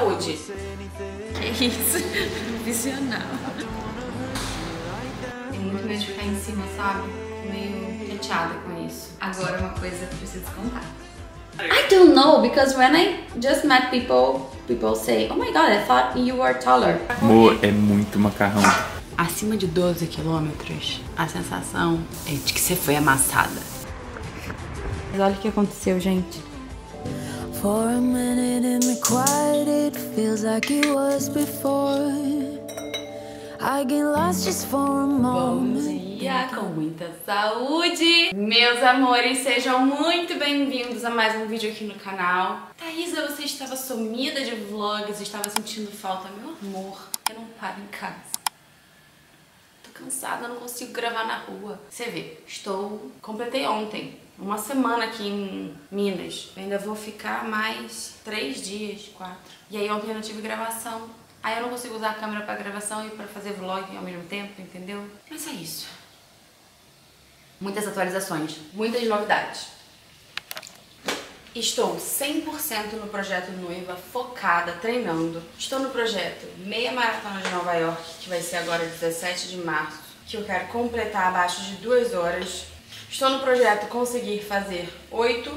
saúde. Que isso? Profissional. Tem muito medo de ficar em cima, sabe? Meio chateada com isso. Agora uma coisa que eu preciso contar. I don't know because when I just met people, people say, "Oh my God, I thought you were taller." Amor, é muito macarrão. Acima de 12 quilômetros, a sensação é de que você foi amassada. Mas olha o que aconteceu, gente. For a minute in the quiet, it feels like it was before. I get lost just for a moment. Com muita saúde! Meus amores, sejam muito bem-vindos a mais um vídeo aqui no canal. Thaisa, você estava sumida de vlogs, estava sentindo falta, meu amor. Eu não paro em casa cansada, não consigo gravar na rua. Você vê, estou. Completei ontem uma semana aqui em Minas. Eu ainda vou ficar mais três dias, quatro. E aí ontem eu não tive gravação. Aí eu não consigo usar a câmera pra gravação e pra fazer vlog ao mesmo tempo, entendeu? Mas é isso. Muitas atualizações, muitas novidades. Estou 100% no projeto Noiva, focada, treinando. Estou no projeto Meia Maratona de Nova York, que vai ser agora 17 de março, que eu quero completar abaixo de duas horas. Estou no projeto conseguir fazer oito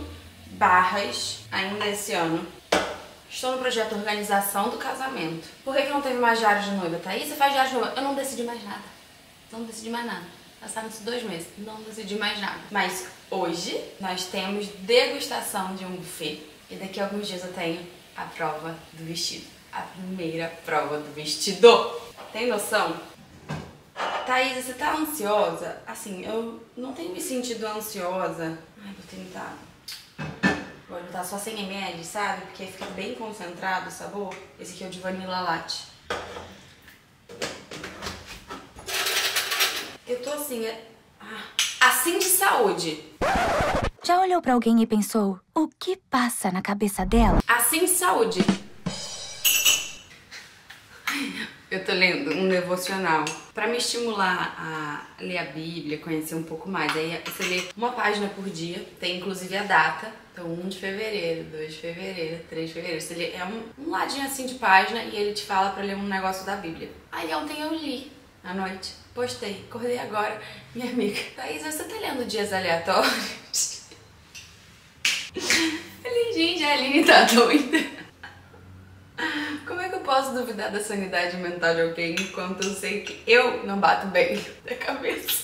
barras ainda esse ano. Estou no projeto Organização do Casamento. Por que, que não teve mais diário de noiva? Thaís, você faz diário de noiva? Eu não decidi mais nada. Não decidi mais nada. Passaram-se dois meses. Não decidi mais nada. Mas hoje nós temos degustação de um buffet. E daqui a alguns dias eu tenho a prova do vestido. A primeira prova do vestido. Tem noção? Thaís, você tá ansiosa? Assim, eu não tenho me sentido ansiosa. Ai, vou tentar. Vou botar só 100 ml, sabe? Porque fica bem concentrado o sabor. Esse aqui é o de Vanilla Latte. Eu tô assim, é... ah, assim de saúde. Já olhou para alguém e pensou, o que passa na cabeça dela? Assim de saúde. Eu tô lendo um devocional para me estimular a ler a Bíblia, conhecer um pouco mais. Aí você lê uma página por dia, tem inclusive a data. Então, 1 de fevereiro, 2 de fevereiro, 3 de fevereiro. Você lê, é um, um ladinho assim de página e ele te fala para ler um negócio da Bíblia. Aí ontem eu li à noite, postei, acordei agora. Minha amiga, Thaís, você tá lendo dias aleatórios? Falei, gente, a Aline tá doida. Como é que eu posso duvidar da sanidade mental de alguém enquanto eu sei que eu não bato bem da cabeça?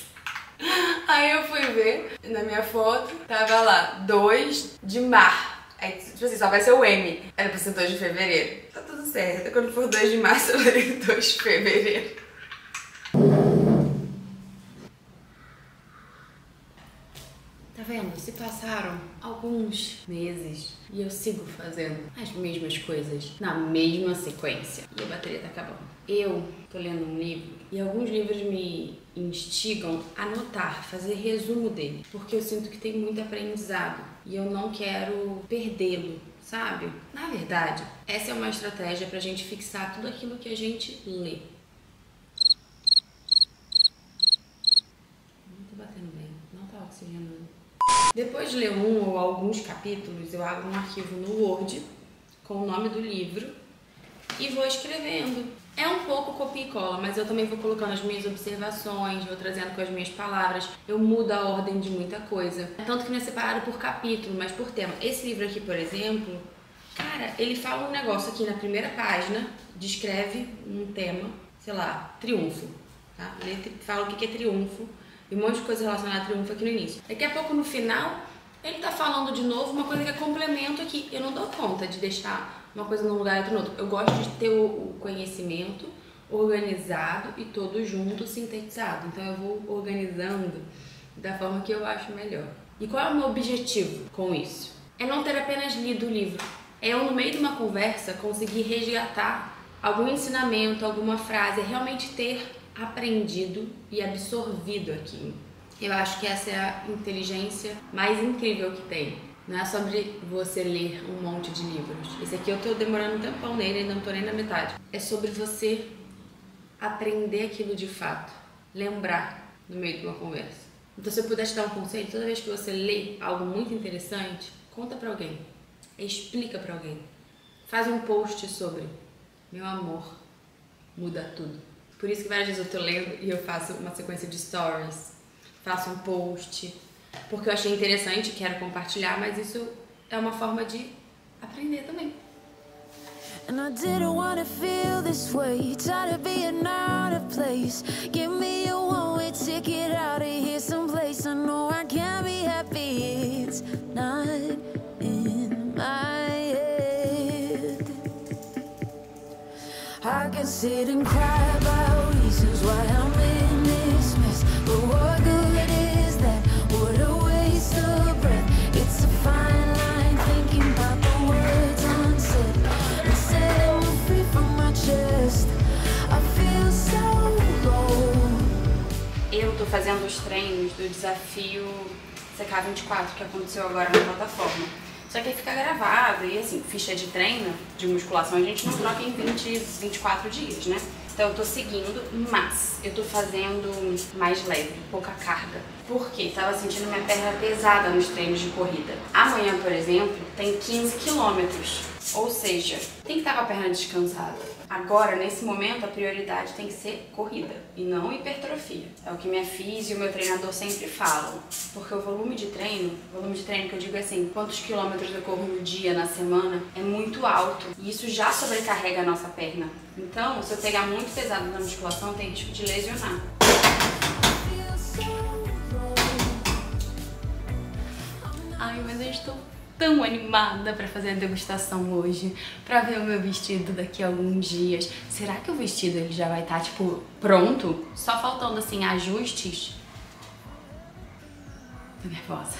Aí eu fui ver na minha foto, tava lá, 2 de mar. Aí, tipo assim, só vai ser o M. Era pra ser 2 de fevereiro. Tá tudo certo. Quando for 2 de março, eu lerei 2 de fevereiro. Vendo? Se passaram alguns meses e eu sigo fazendo as mesmas coisas na mesma sequência e a bateria tá acabando. Eu tô lendo um livro e alguns livros me instigam a anotar, fazer resumo dele, porque eu sinto que tem muito aprendizado e eu não quero perdê-lo, sabe? Na verdade, essa é uma estratégia pra gente fixar tudo aquilo que a gente lê. Não tô batendo bem, não tá oxigenando. Depois de ler um ou alguns capítulos, eu abro um arquivo no Word com o nome do livro e vou escrevendo. É um pouco copia e cola, mas eu também vou colocando as minhas observações, vou trazendo com as minhas palavras. Eu mudo a ordem de muita coisa. Tanto que não é separado por capítulo, mas por tema. Esse livro aqui, por exemplo, cara, ele fala um negócio aqui na primeira página, descreve um tema, sei lá, triunfo. Tá? Ele fala o que é triunfo e um monte de coisa relacionada a triunfo aqui no início. Daqui a pouco, no final, ele tá falando de novo uma coisa que é complemento aqui. Eu não dou conta de deixar uma coisa num lugar e outra no outro. Eu gosto de ter o conhecimento organizado e todo junto, sintetizado. Então eu vou organizando da forma que eu acho melhor. E qual é o meu objetivo com isso? É não ter apenas lido o livro. É eu, no meio de uma conversa, conseguir resgatar algum ensinamento, alguma frase, realmente ter aprendido e absorvido aquilo. Eu acho que essa é a inteligência mais incrível que tem. Não é sobre você ler um monte de livros. Esse aqui eu tô demorando um tempão nele, ainda não tô nem na metade. É sobre você aprender aquilo de fato, lembrar no meio de uma conversa. Então, se eu pudesse dar um conselho, toda vez que você lê algo muito interessante, conta para alguém, explica para alguém, Faz um post sobre. Meu amor, muda tudo. Por isso que várias vezes eu tô lendo e eu faço uma sequência de stories, faço um post, porque eu achei interessante, quero compartilhar, mas isso é uma forma de aprender também. And I didn't wanna feel this way. Of being out of place. Give me a one-way ticket out of here someplace. I know I can't be happy Can sit and cry about reasons why I'm in this mess. But what good is that? What a waste of breath. It's a fine line thinking about the words unsaid. Setting me free from my chest. I feel so low Eu tô fazendo os treinos do desafio CK24 que aconteceu agora na plataforma. Só que aí fica gravado e assim, ficha de treino, de musculação, a gente não troca em 20, 24 dias, né? Então eu tô seguindo, mas eu tô fazendo mais leve, pouca carga. Por quê? Tava sentindo minha perna pesada nos treinos de corrida. Amanhã, por exemplo, tem 15 quilômetros. Ou seja, tem que estar com a perna descansada. Agora, nesse momento, a prioridade tem que ser corrida e não hipertrofia. É o que minha física e o meu treinador sempre falam. Porque o volume de treino, volume de treino que eu digo é assim, quantos quilômetros eu corro no dia, na semana, é muito alto. E isso já sobrecarrega a nossa perna. Então, se eu pegar muito pesado na musculação, tem risco de lesionar. Ai, mas eu estou tão animada para fazer a degustação hoje, para ver o meu vestido daqui a alguns dias. Será que o vestido ele já vai estar tipo pronto? Só faltando assim ajustes? Tô nervosa.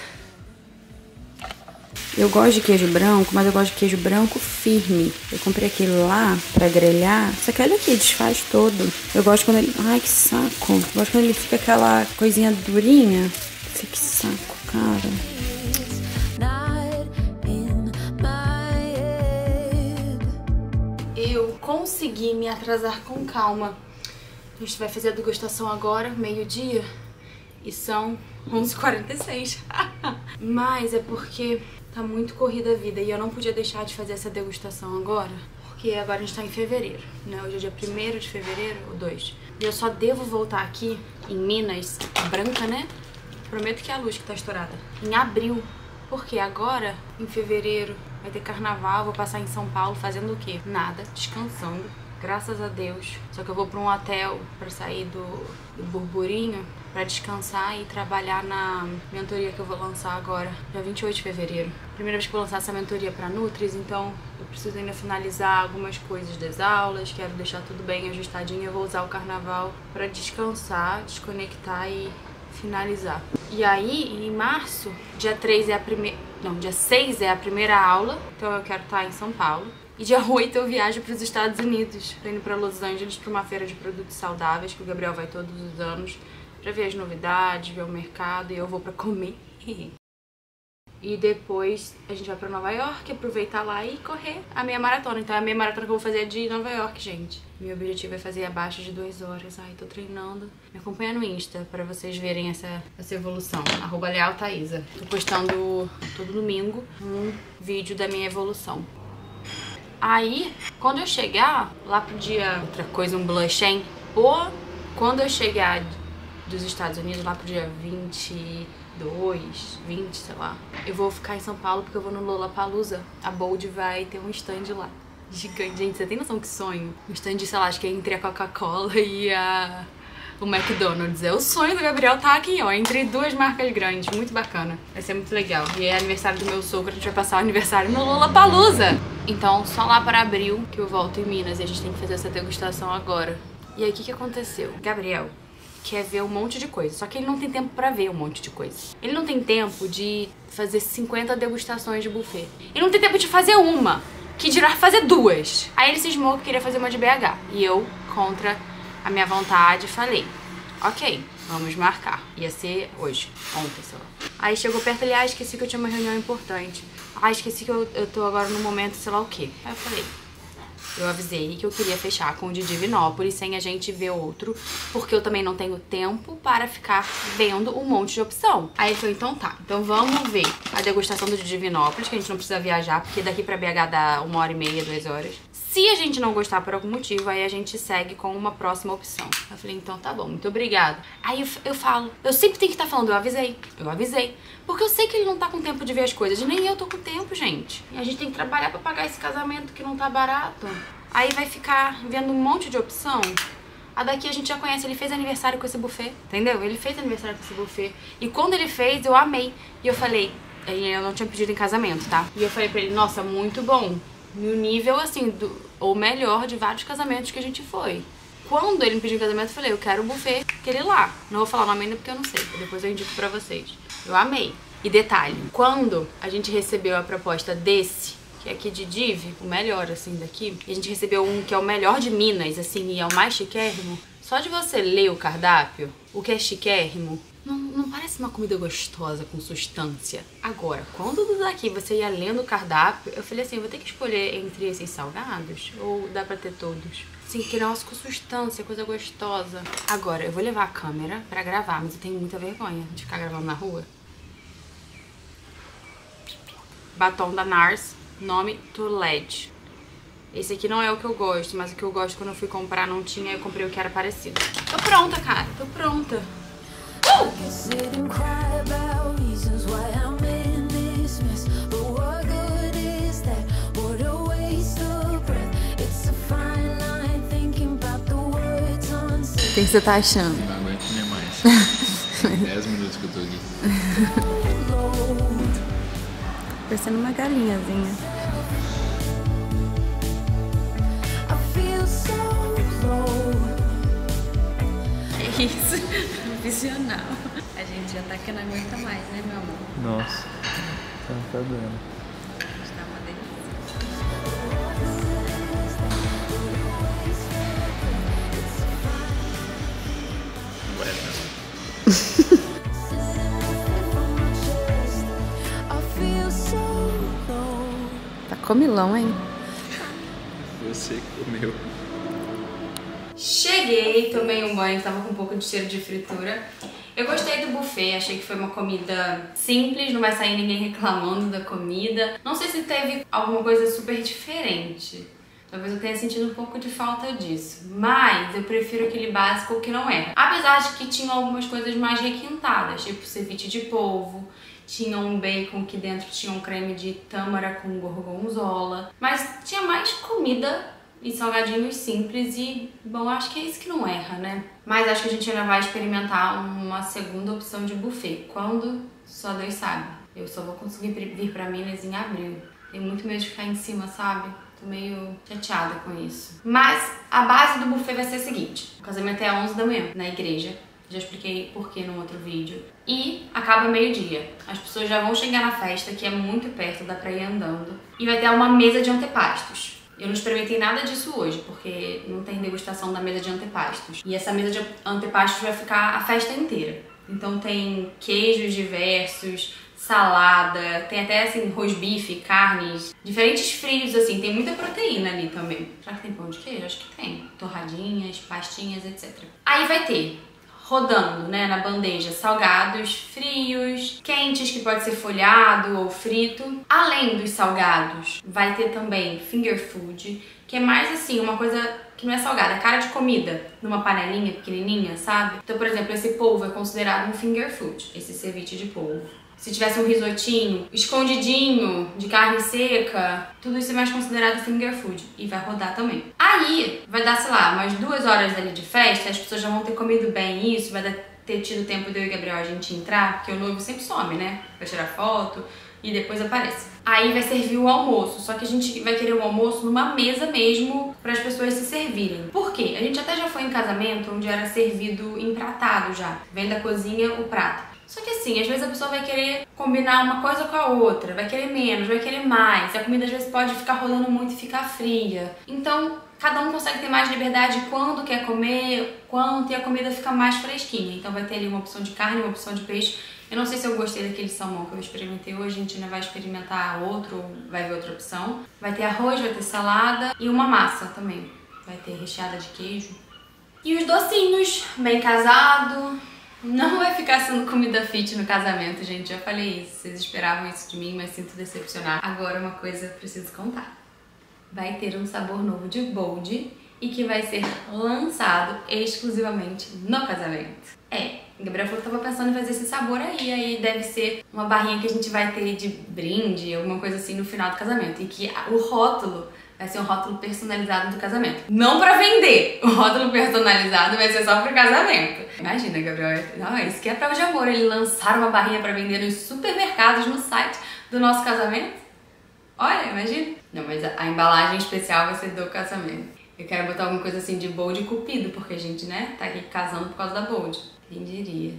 Eu gosto de queijo branco, mas eu gosto de queijo branco firme. Eu comprei aquele lá pra grelhar. Só que olha aqui, desfaz todo. Eu gosto quando ele. Ai, que saco. Eu gosto quando ele fica aquela coisinha durinha. Que saco, cara. Consegui me atrasar com calma. A gente vai fazer a degustação agora, meio-dia. E são 11h46. Mas é porque tá muito corrida a vida e eu não podia deixar de fazer essa degustação agora. Porque agora a gente tá em fevereiro, né? Hoje é dia 1 de fevereiro, ou 2. E eu só devo voltar aqui em Minas, branca, né? Prometo que é a luz que tá estourada. Em abril. Porque agora, em fevereiro, vai ter carnaval, vou passar em São Paulo fazendo o quê? Nada, descansando. Graças a Deus. Só que eu vou para um hotel para sair do, do burburinho, para descansar e trabalhar na mentoria que eu vou lançar agora, dia 28 de fevereiro. Primeira vez que vou lançar essa mentoria para Nutris, então eu preciso ainda finalizar algumas coisas das aulas, quero deixar tudo bem ajustadinho. Eu vou usar o carnaval para descansar, desconectar e finalizar. E aí, em março, dia 3 é a primeira. Não, dia 6 é a primeira aula, então eu quero estar em São Paulo. E dia 8 eu viajo para os Estados Unidos. Tô indo para Los Angeles para uma feira de produtos saudáveis que o Gabriel vai todos os anos para ver as novidades, ver o mercado e eu vou para comer. E depois a gente vai pra Nova York, aproveitar lá e correr a meia maratona. Então a meia maratona que eu vou fazer é de Nova York, gente. Meu objetivo é fazer abaixo de duas horas. Ai, tô treinando. Me acompanha no Insta pra vocês verem essa, essa evolução. Arroba Leal. Tô postando todo domingo um vídeo da minha evolução. Aí, quando eu chegar lá pro dia... Outra coisa, um blush, hein? Pô, quando eu chegar dos Estados Unidos lá pro dia 22, 20, sei lá. Eu vou ficar em São Paulo porque eu vou no Lollapalooza. A Bold vai ter um stand lá. Gigante. Gente, você tem noção que sonho? Um stand, sei lá, acho que é entre a Coca-Cola e a... o McDonald's. É o sonho do Gabriel tá aqui, ó, entre duas marcas grandes. Muito bacana. Vai ser muito legal. E é aniversário do meu sogro, a gente vai passar o aniversário no Lollapalooza. Então, só lá para abril que eu volto em Minas e a gente tem que fazer essa degustação agora. E aí, o que que aconteceu? Gabriel quer ver um monte de coisa, só que ele não tem tempo pra ver um monte de coisa. Ele não tem tempo de fazer 50 degustações de buffet. Ele não tem tempo de fazer uma, que dirá fazer duas. Aí ele cismou que queria fazer uma de BH. E eu, contra a minha vontade, falei, ok, vamos marcar. Ia ser hoje, ontem, sei lá. Aí chegou perto e ah, esqueci que eu tinha uma reunião importante. Ah, esqueci que eu, eu tô agora no momento, sei lá o quê. Aí eu falei, Eu avisei que eu queria fechar com o de Divinópolis sem a gente ver outro, porque eu também não tenho tempo para ficar vendo um monte de opção. Aí falou, então tá, então vamos ver a degustação do de Divinópolis, que a gente não precisa viajar, porque daqui pra BH dá uma hora e meia, duas horas. Se a gente não gostar por algum motivo, aí a gente segue com uma próxima opção. Eu falei, então tá bom, muito obrigada. Aí eu, eu falo, eu sempre tenho que estar tá falando, eu avisei, eu avisei. Porque eu sei que ele não tá com tempo de ver as coisas, nem eu tô com tempo, gente. E a gente tem que trabalhar pra pagar esse casamento que não tá barato. Aí vai ficar vendo um monte de opção. A daqui a gente já conhece, ele fez aniversário com esse buffet, entendeu? Ele fez aniversário com esse buffet. E quando ele fez, eu amei. E eu falei, eu não tinha pedido em casamento, tá? E eu falei pra ele, nossa, muito bom no nível assim, do, ou melhor de vários casamentos que a gente foi. Quando ele me pediu em casamento, eu falei, eu quero o buffet aquele lá. Não vou falar o nome ainda porque eu não sei, depois eu indico pra vocês. Eu amei. E detalhe, quando a gente recebeu a proposta desse, que é aqui de Div, o melhor assim daqui, e a gente recebeu um que é o melhor de Minas, assim, e é o mais chiquérrimo, só de você ler o cardápio, o que é chiquérrimo, não, não parece uma comida gostosa com substância. Agora, quando daqui você ia lendo o cardápio, eu falei assim, vou ter que escolher entre esses salgados ou dá pra ter todos? Assim, que nossa, com substância, coisa gostosa. Agora, eu vou levar a câmera pra gravar, mas eu tenho muita vergonha de ficar gravando na rua. Batom da NARS, nome Tuled. Esse aqui não é o que eu gosto, mas o que eu gosto quando eu fui comprar não tinha, eu comprei o que era parecido. Tô pronta, cara, tô pronta. O que você tá achando? Não aguento nem mais. 10 minutos que eu tô aqui. Parecendo uma galinhazinha. Visional. A gente já tá que não aguenta mais, né, meu amor? Nossa, tá, tá dando. Está uma delícia. Tá comilão, hein? Você comeu. Cheguei, tomei um banho, tava com um pouco de cheiro de fritura. Eu gostei do buffet, achei que foi uma comida simples, não vai sair ninguém reclamando da comida. Não sei se teve alguma coisa super diferente. Talvez eu tenha sentido um pouco de falta disso. Mas eu prefiro aquele básico que não é. Apesar de que tinham algumas coisas mais requintadas, tipo ceviche de polvo, tinha um bacon que dentro tinha um creme de tâmara com gorgonzola. Mas tinha mais comida e salgadinhos simples e, bom, acho que é isso que não erra, né? Mas acho que a gente ainda vai experimentar uma segunda opção de buffet. Quando? Só Deus sabe. Eu só vou conseguir vir pra Minas em abril. Tenho muito medo de ficar em cima, sabe? Tô meio chateada com isso. Mas a base do buffet vai ser a seguinte. O casamento é às 11 da manhã, na igreja. Já expliquei por que no outro vídeo. E acaba meio-dia. As pessoas já vão chegar na festa, que é muito perto, dá pra ir andando. E vai ter uma mesa de antepastos. Eu não experimentei nada disso hoje, porque não tem degustação da mesa de antepastos. E essa mesa de antepastos vai ficar a festa inteira. Então tem queijos diversos, salada, tem até assim rosbife, carnes, diferentes frios assim, tem muita proteína ali também. Será que tem pão de queijo? Acho que tem. Torradinhas, pastinhas, etc. Aí vai ter rodando, né, na bandeja, salgados frios, quentes que pode ser folhado ou frito. Além dos salgados, vai ter também finger food, que é mais assim, uma coisa que não é salgada, é cara de comida, numa panelinha pequenininha, sabe? Então, por exemplo, esse polvo é considerado um finger food, esse ceviche de polvo. Se tivesse um risotinho, escondidinho de carne seca, tudo isso é mais considerado finger food e vai rodar também. Aí vai dar, sei lá, umas duas horas ali de festa, as pessoas já vão ter comido bem isso, vai ter tido tempo de eu e Gabriel a gente entrar, porque o noivo sempre some, né? Vai tirar foto e depois aparece. Aí vai servir o almoço, só que a gente vai querer o almoço numa mesa mesmo para as pessoas se servirem. Por quê? A gente até já foi em casamento onde era servido empratado já. Vem da cozinha o prato. Só que assim, às vezes a pessoa vai querer combinar uma coisa com a outra, vai querer menos, vai querer mais. A comida às vezes pode ficar rolando muito e ficar fria. Então, cada um consegue ter mais liberdade quando quer comer, quanto, e a comida fica mais fresquinha. Então vai ter ali uma opção de carne, uma opção de peixe Eu não sei se eu gostei daquele salmão que eu experimentei hoje, a gente ainda vai experimentar outro, vai ver outra opção. Vai ter arroz, vai ter salada e uma massa também. Vai ter recheada de queijo. E os docinhos, bem casado. Não vai ficar sendo comida fit no casamento, gente. Já falei isso. Vocês esperavam isso de mim, mas sinto decepcionar. Agora uma coisa eu preciso contar. Vai ter um sabor novo de Bold e que vai ser lançado exclusivamente no casamento. É, Gabriel falou que tava pensando em fazer esse sabor aí, aí deve ser uma barrinha que a gente vai ter de brinde, alguma coisa assim no final do casamento. E que o rótulo vai ser um rótulo personalizado do casamento. Não para vender, o rótulo personalizado vai ser só pro casamento. Imagina, Gabriel, não, isso que é prova de amor, ele lançar uma barrinha para vender nos supermercados no site do nosso casamento. Olha, imagina. Não, mas a, a embalagem especial vai ser do casamento. Eu quero botar alguma coisa assim de bold e cupido, porque a gente, né, tá aqui casando por causa da bold. Quem diria?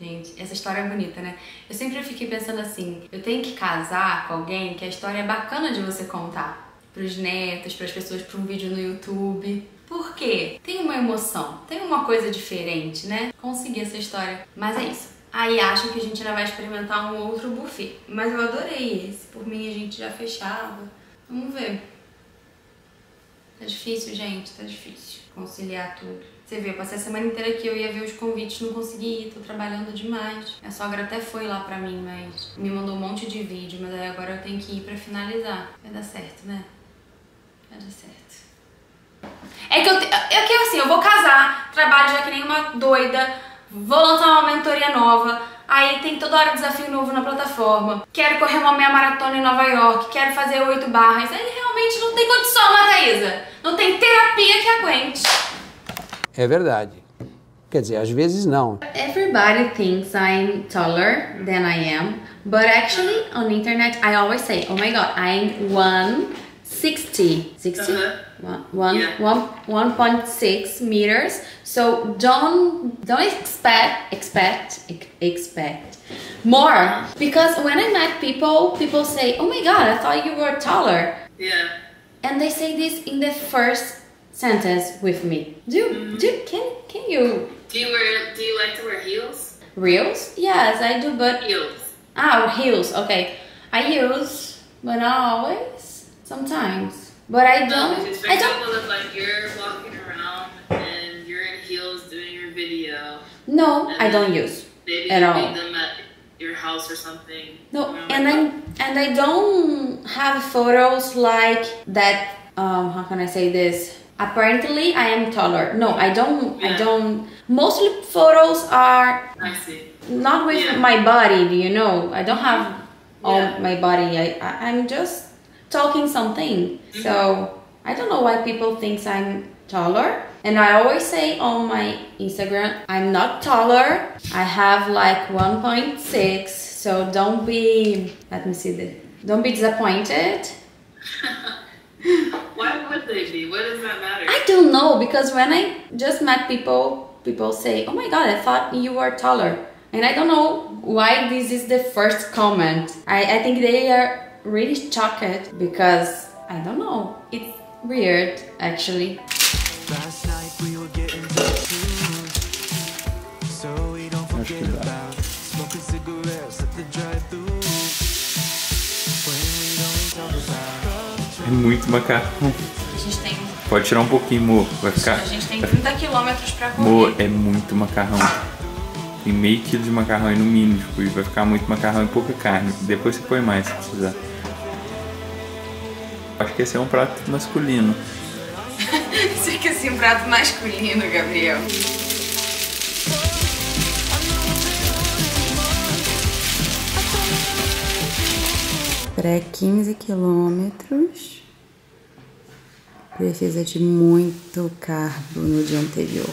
Gente, essa história é bonita, né? Eu sempre fiquei pensando assim, eu tenho que casar com alguém que a história é bacana de você contar pros netos, pras pessoas, pra um vídeo no YouTube. Por quê? Tem uma emoção, tem uma coisa diferente, né? Consegui essa história. Mas é isso. Aí acho que a gente ainda vai experimentar um outro buffet. Mas eu adorei esse. Por mim a gente já fechava. Vamos ver. Tá difícil, gente, tá difícil conciliar tudo. Você vê, eu passei a semana inteira aqui, eu ia ver os convites, não consegui ir, tô trabalhando demais. A sogra até foi lá pra mim, mas me mandou um monte de vídeo, mas aí agora eu tenho que ir pra finalizar. Vai dar certo, né? Vai dar certo. É que eu, é que assim, eu vou casar, trabalho já que nem uma doida, vou lançar uma mentoria nova, aí tem toda hora desafio novo na plataforma, quero correr uma meia maratona em Nova York, quero fazer oito barras, aí realmente não tem condição, Mataísa. Não tem terapia que aguente. É verdade. Quer dizer, às vezes não. Everybody thinks I'm taller than I am, but actually on internet I always say, oh my god, I'm 160. 60? Uh-huh. One, one, Yeah. one, 1.6 meters. So don't don't expect expect expect more because when I met people, people say, "Oh my god, I thought you were taller." Yeah. and they say this in the first sentence with me. Do do can can you Do you wear? Do you like to wear heels? reels? Yes, I do, but Heels. ah heels. Okay, I use, but not always. Sometimes, but I don't. because for I don't. if like you're walking around and you're in heels doing your video, No, I don't use. maybe At all. them at your house or something. No, you know, and like I and I don't have photos like that. Um, how can I say this? Apparently, I am taller. No, I don't. I don't. Mostly photos are I see. not with Yeah. my body. Do you know? I don't have all Yeah. my body. I, I I'm just talking something. Mm-hmm. So I don't know why people thinks I'm taller. And I always say on my Instagram, I'm not taller. I have like 1.6. So don't be. Let me see the. Don't be disappointed. Why would they be? What does that matter? I don't know because when I just met people, people say, "Oh my god, I thought you were taller," and I don't know why this is the first comment. I, I think they are really shocked because I don't know. It's weird actually. Last night we were getting tattoos, so we don't Acho que forget dá. about smoking cigarettes at the drive-thru. When we don't talk about É muito macarrão. A gente tem, Pode tirar um pouquinho, Mo. Vai ficar. a gente tem 30 quilômetros pra Mo, correr. é muito macarrão. Tem meio quilo de macarrão aí no mínimo, tipo, e vai ficar muito macarrão e pouca carne. Depois você põe mais se precisar. Acho que esse é um prato masculino. Você quer assim um prato masculino, Gabriel? Para 15 quilômetros, precisa de muito carbo no dia anterior.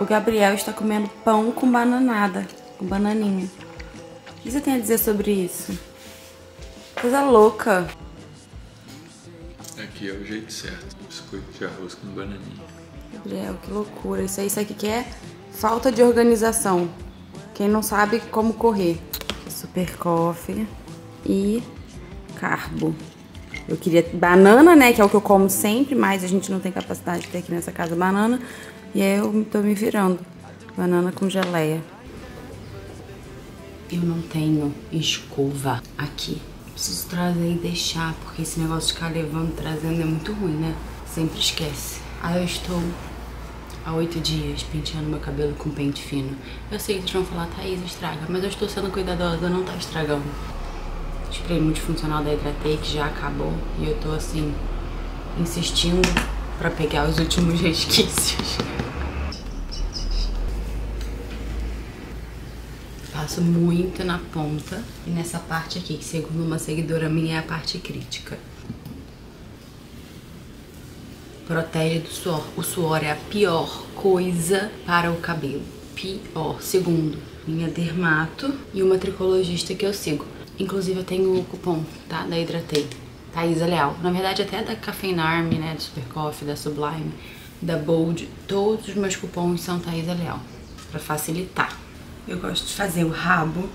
O Gabriel está comendo pão com bananada, com bananinha. O que você tem a dizer sobre isso? Coisa louca. Aqui é o jeito certo. Biscoito de arroz com bananinha. Gabriel, que loucura. Isso aí, isso aqui que é falta de organização. Quem não sabe como correr. Super coffee e carbo. Eu queria banana, né, que é o que eu como sempre, mas a gente não tem capacidade de ter aqui nessa casa banana. E aí eu tô me virando. Banana com geleia. Eu não tenho escova aqui. Preciso trazer e deixar, porque esse negócio de ficar levando trazendo é muito ruim, né? Sempre esquece. Aí eu estou há oito dias penteando meu cabelo com pente fino. Eu sei que vocês vão falar, Thaís, estraga, mas eu estou sendo cuidadosa, não tá estragando. Spray multifuncional da Hidratei que já acabou e eu tô assim, insistindo pra pegar os últimos resquícios. Passo muito na ponta e nessa parte aqui, que segundo uma seguidora minha é a parte crítica. Protege do suor. O suor é a pior coisa para o cabelo. Pior. Segundo, minha dermato e uma tricologista que eu sigo. Inclusive eu tenho o cupom, tá? Da Hidratei. Thaisa Leal. Na verdade até da Caffeine Army, né? Do Super Coffee, da Sublime, da Bold. Todos os meus cupons são Thaisa Leal. Pra facilitar. Eu gosto de fazer o rabo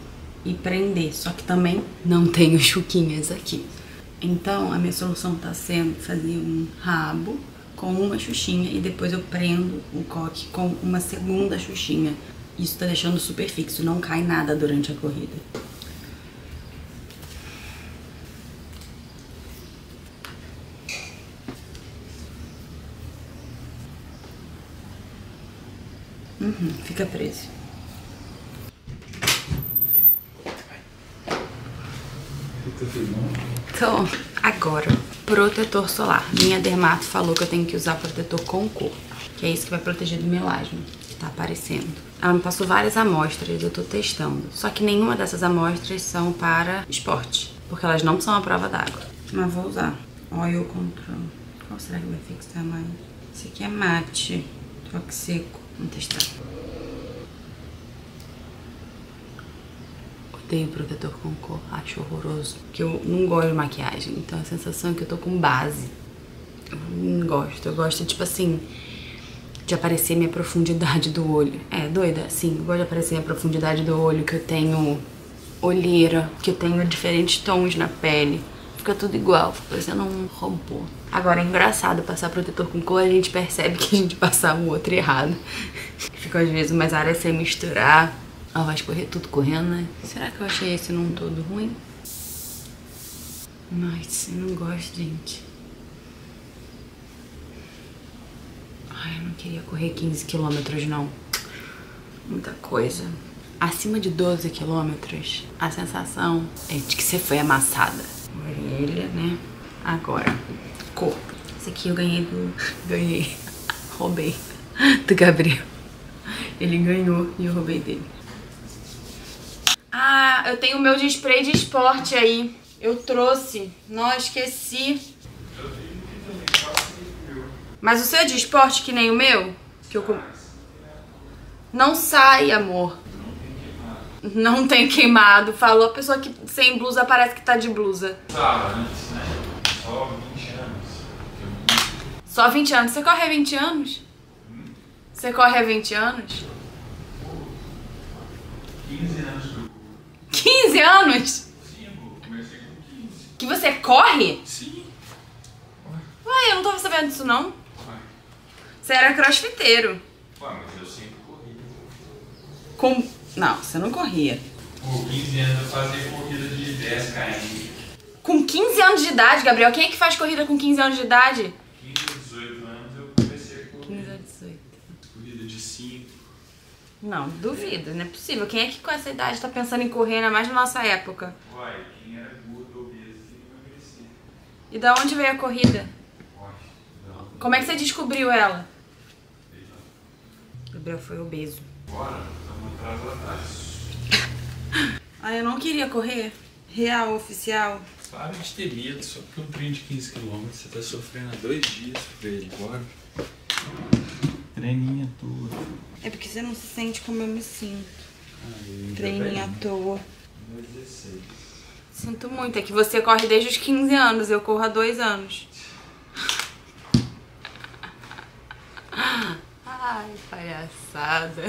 e prender, só que também não tenho chuquinhas aqui. Então a minha solução tá sendo fazer um rabo com uma xuxinha e depois eu prendo o coque com uma segunda xuxinha. Isso tá deixando super fixo, não cai nada durante a corrida. Uhum, fica preso. Então, agora, protetor solar. Minha dermato falou que eu tenho que usar protetor com cor, que é isso que vai proteger do melasma, que tá aparecendo. Ela me passou várias amostras, eu tô testando. Só que nenhuma dessas amostras são para esporte, porque elas não são a prova d'água. Mas vou usar. Oil Control. Qual será que vai fixar mais? Esse aqui é mate, toque seco. Vamos testar. Odeio protetor com cor, acho horroroso. Porque eu não gosto de maquiagem, então a sensação é que eu tô com base. Eu não gosto, eu gosto, tipo assim, de aparecer minha profundidade do olho. É, doida? Sim, eu gosto de aparecer minha profundidade do olho, que eu tenho olheira, que eu tenho diferentes tons na pele. Fica tudo igual, fica parecendo um robô. Agora, é engraçado passar protetor com cor, a gente percebe que a gente passava o outro errado. Fica às vezes umas áreas sem misturar. Ó, vai escorrer tudo correndo, né? Será que eu achei esse num todo ruim? Nossa, eu não gosto, gente. Ai, eu não queria correr 15 quilômetros, não. Muita coisa. Acima de 12 quilômetros, a sensação é de que você foi amassada. Orelha, né? Agora, corpo. Esse aqui eu ganhei do... Ganhei. Roubei. Do Gabriel. Ele ganhou e eu roubei dele. Ah, eu tenho o meu de spray de esporte aí. Eu trouxe. Não, esqueci. Mas o seu é de esporte que nem o meu? Que eu Não sai, amor. Não tem queimado. Falou a pessoa que sem blusa parece que tá de blusa. Tava antes, né? Só 20 anos. Só 20 anos. Você corre há 20 anos? Você corre há 20 anos? 15 anos 15 anos? Sim, amor. Comecei com 15. Que você corre? Sim. Uai, eu não tava sabendo disso não. Ué, Você era crossfiteiro. ué, mas eu sempre corri. Com... Não, você não corria. Com 15 anos eu fazia corrida de 10 km. Com 15 anos de idade, Gabriel. Quem é que faz corrida com 15 anos de idade? 15 a 18 anos eu comecei a correr. 15 a 18. Corrida de 5. Não, duvido, não é possível. Quem é que com essa idade tá pensando em correr, ainda mais na nossa época? Uai, quem era gordo, obeso, tem que emagrecer. E da onde veio a corrida? Como é que você descobriu ela? Gabriel foi obeso. Bora, estamos atrasados. Ah, eu não queria correr. Real, oficial. Para de ter medo, só porque um trem de 15 km você tá sofrendo há dois dias por ele. Bora. Treininho à toa. É porque você não se sente como eu me sinto. Eu ainda Treininho à toa. Meu 16. Sinto muito, é que você corre desde os 15 anos, eu corro há dois anos. Ai, palhaçada.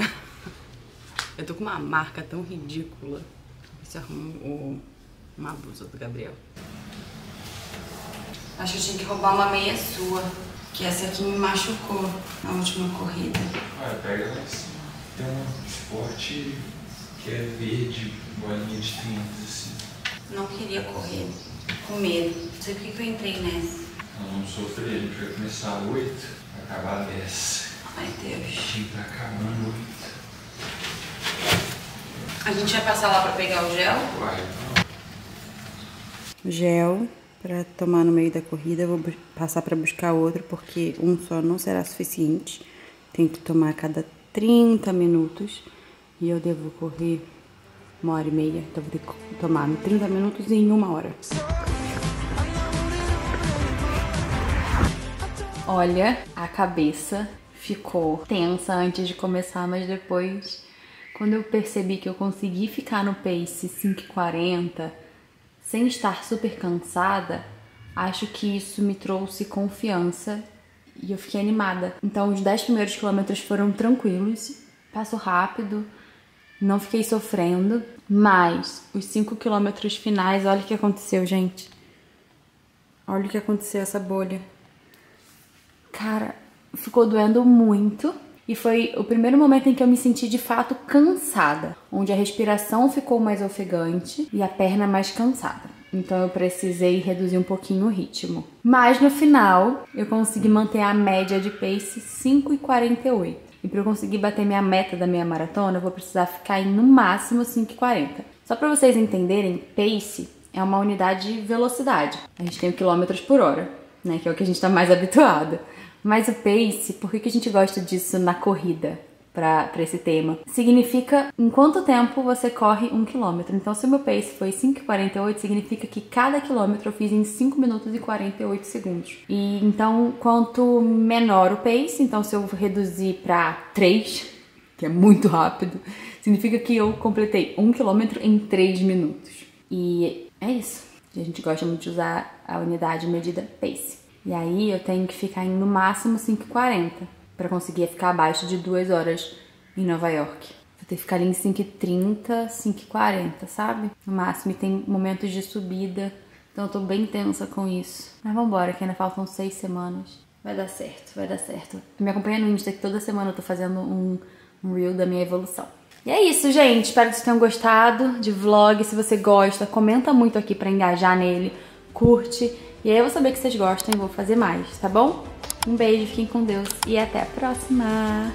Eu tô com uma marca tão ridícula. Eu arrumo o- uma blusa do Gabriel. Acho que eu tinha que roubar uma meia sua, que essa aqui me machucou na última corrida. Olha, pega lá em cima. Tem um esporte que é verde, bolinha de tênis, assim. Não queria correr, com medo. Não sei por que que eu entrei nessa. Nós vamos sofrer, a gente vai começar às 8, vai acabar às 10. Ai, Deus. A gente tá acabando 8. A gente vai passar lá pra pegar o gel? Vai, Gel pra tomar no meio da corrida. Vou passar pra buscar outro, porque um só não será suficiente. Tem que tomar a cada 30 minutos. E eu devo correr uma hora e meia. Então vou ter que tomar em 30 minutos em uma hora. Olha, a cabeça ficou tensa antes de começar, mas depois, quando eu percebi que eu consegui ficar no pace 5,40 sem estar super cansada, acho que isso me trouxe confiança e eu fiquei animada. Então, os 10 primeiros quilômetros foram tranquilos, passo rápido, não fiquei sofrendo, mas os 5 quilômetros finais, olha o que aconteceu, gente. Olha o que aconteceu essa bolha. Cara, ficou doendo muito. E foi o primeiro momento em que eu me senti de fato cansada, onde a respiração ficou mais ofegante e a perna mais cansada. Então eu precisei reduzir um pouquinho o ritmo. Mas no final, eu consegui manter a média de pace 5,48. E para eu conseguir bater minha meta da minha maratona, eu vou precisar ficar em no máximo 5,40. Só para vocês entenderem, pace é uma unidade de velocidade. A gente tem o quilômetros por hora, né, que é o que a gente está mais habituado. Mas o pace, por que, que a gente gosta disso na corrida? Para esse tema. Significa em quanto tempo você corre um quilômetro. Então, se o meu pace foi 5,48, significa que cada quilômetro eu fiz em 5 minutos e 48 segundos. E então, quanto menor o pace, então se eu reduzir para 3, que é muito rápido, significa que eu completei um quilômetro em 3 minutos. E é isso. A gente gosta muito de usar a unidade medida pace. E aí eu tenho que ficar em no máximo 5,40 para conseguir ficar abaixo de 2 horas em Nova York. Vou ter que ficar ali em 5,30, 5,40, sabe? No máximo. E tem momentos de subida. Então eu tô bem tensa com isso. Mas vambora, que ainda faltam 6 semanas. Vai dar certo, vai dar certo. Me acompanha no Insta que toda semana eu tô fazendo um, um reel da minha evolução. E é isso, gente. Espero que vocês tenham gostado de vlog. Se você gosta, comenta muito aqui pra engajar nele. Curte. E aí eu vou saber que vocês gostam e vou fazer mais, tá bom? Um beijo, fiquem com Deus e até a próxima!